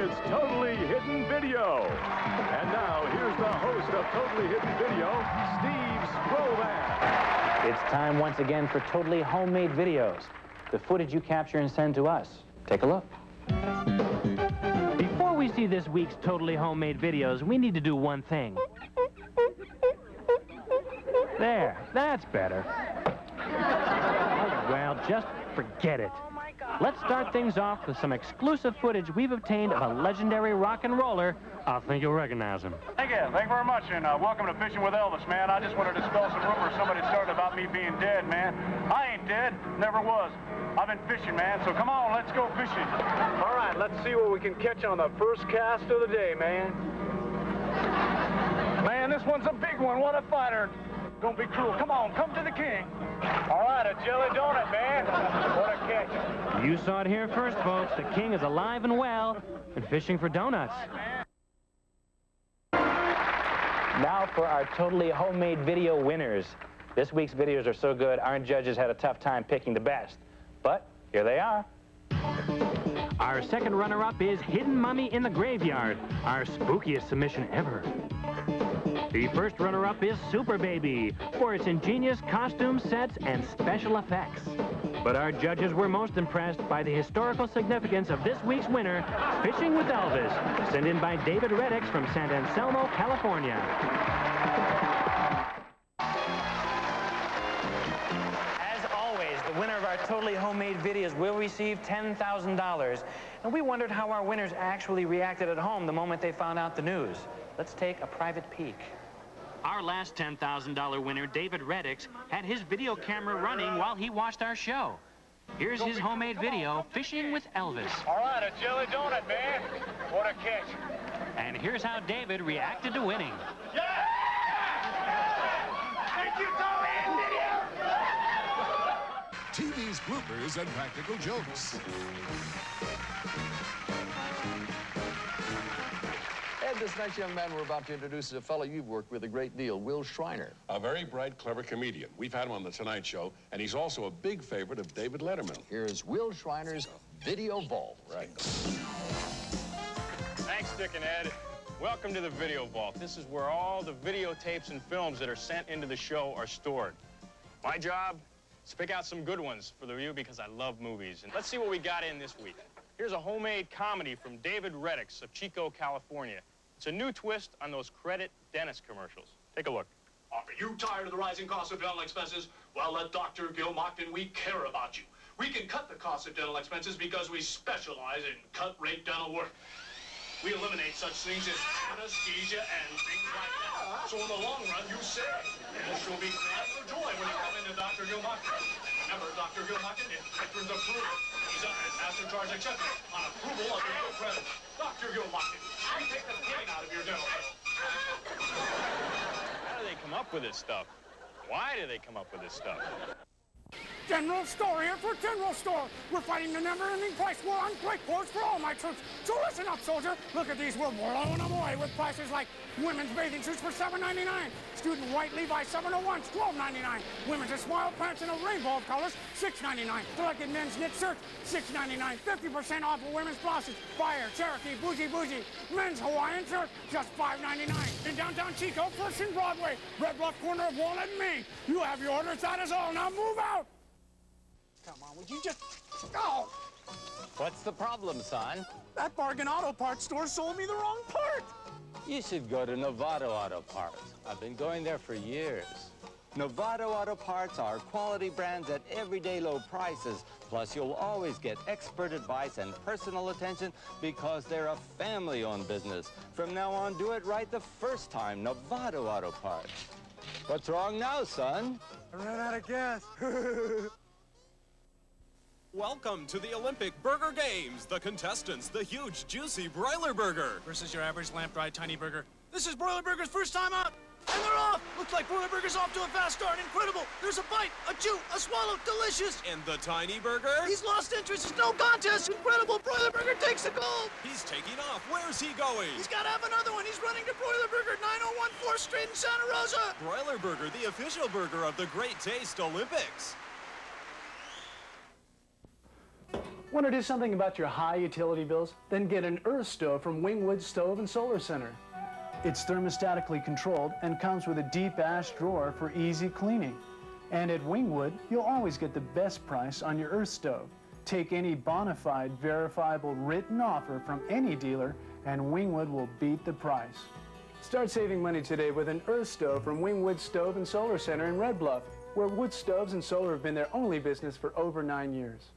Totally Hidden Video. And now, here's the host of Totally Hidden Video, Steve Skrovan. It's time once again for totally homemade videos. The footage you capture and send to us. Take a look. Before we see this week's totally homemade videos, we need to do one thing. There, that's better. Well, just forget it. Let's start things off with some exclusive footage we've obtained of a legendary rock and roller. I think you'll recognize him. Thank you. Thank you very much, and uh, welcome to Fishing with Elvis, man. I just wanted to dispel some rumors somebody started about me being dead, man. I ain't dead. Never was. I've been fishing, man, so come on, let's go fishing. All right, let's see what we can catch on the first cast of the day, man. Man, this one's a big one. What a fighter. Don't be cruel. Come on, come to the king. All right, a jelly donut, man. What a catch. You saw it here first, folks. The king is alive and well and fishing for donuts. Now for our totally homemade video winners. This week's videos are so good, our judges had a tough time picking the best. But here they are. Our second runner-up is Hidden Mummy in the Graveyard, our spookiest submission ever. The first runner-up is Super Baby for its ingenious costume sets and special effects. But our judges were most impressed by the historical significance of this week's winner, Fishing with Elvis, sent in by David Reddix from San Anselmo, California. Totally homemade videos will receive $10,000. And we wondered how our winners actually reacted at home the moment they found out the news. Let's take a private peek. Our last $10,000 winner, David Reddix, had his video camera running while he watched our show. Here's his homemade video, Fishing with Elvis. All right, a jelly donut, man. What a catch. And here's how David reacted to winning. Thank you, Tony. TV's bloopers and practical jokes. Ed, this next young man we're about to introduce is a fellow you've worked with a great deal, Will Shriner. A very bright, clever comedian. We've had him on The Tonight Show, and he's also a big favorite of David Letterman. Here's Will Shriner's Video Vault. Right. Thanks, Dick and Ed. Welcome to the Video Vault. This is where all the videotapes and films that are sent into the show are stored. My job to pick out some good ones for the review because I love movies. And let's see what we got in this week. Here's a homemade comedy from David Reddix of Chico, California. It's a new twist on those credit dentist commercials. Take a look. Are you tired of the rising cost of dental expenses? Well, at Dr. Gilmockton, we care about you. We can cut the cost of dental expenses because we specialize in cut-rate dental work. We eliminate such things as anesthesia and things like that. So in the long run, you save. Yes, you'll be glad for joy when you come into Dr. Gilmockton. Remember, Dr. Gilmockton is veterans approved. Visa and MasterCard accepted on approval of your bill credit. Dr. Gilmockton, we take the pain out of your dental. How do they come up with this stuff? Why do they come up with this stuff? General Store here for General Store. We're fighting the never-ending price war on great clothes for all my troops. So listen up, soldier. Look at these. We're blowing them away with prices like women's bathing suits for $7.99, student white Levi 701s, $12.99, women's smile pants in a rainbow of colors, $6.99, selected men's knit shirts, $6.99, 50% off of women's blouses, Fire, Cherokee, Bougie Bougie, men's Hawaiian shirt, just $5.99. In downtown Chico, First and Broadway, Red Bluff corner of Walnut and Main. You have your orders, that is all. Now move out! Come on, would you just... Oh! What's the problem, son? That bargain auto parts store sold me the wrong part! You should go to Novato Auto Parts. I've been going there for years. Novato Auto Parts are quality brands at everyday low prices. Plus, you'll always get expert advice and personal attention because they're a family-owned business. From now on, do it right the first time. Novato Auto Parts. What's wrong now, son? I ran out of gas. Welcome to the Olympic Burger Games. The contestants, the huge, juicy broiler burger. Versus your average lamp-dried tiny burger. This is Broiler Burger's first time out. And they're off! Looks like Broiler Burger's off to a fast start. Incredible! There's a bite, a chew, a swallow. Delicious! And the tiny burger? He's lost interest. It's no contest. Incredible! Broiler Burger takes the gold. He's taking off. Where's he going? He's got to have another one. He's running to Broiler Burger, 901 4th Street in Santa Rosa. Broiler Burger, the official burger of the Great Taste Olympics. Want to do something about your high utility bills? Then get an Earth stove from Wingwood Stove and Solar Center. It's thermostatically controlled and comes with a deep ash drawer for easy cleaning. And at Wingwood, you'll always get the best price on your Earth stove. Take any bona fide, verifiable written offer from any dealer, and Wingwood will beat the price. Start saving money today with an Earth stove from Wingwood Stove and Solar Center in Red Bluff, where wood stoves and solar have been their only business for over nine years.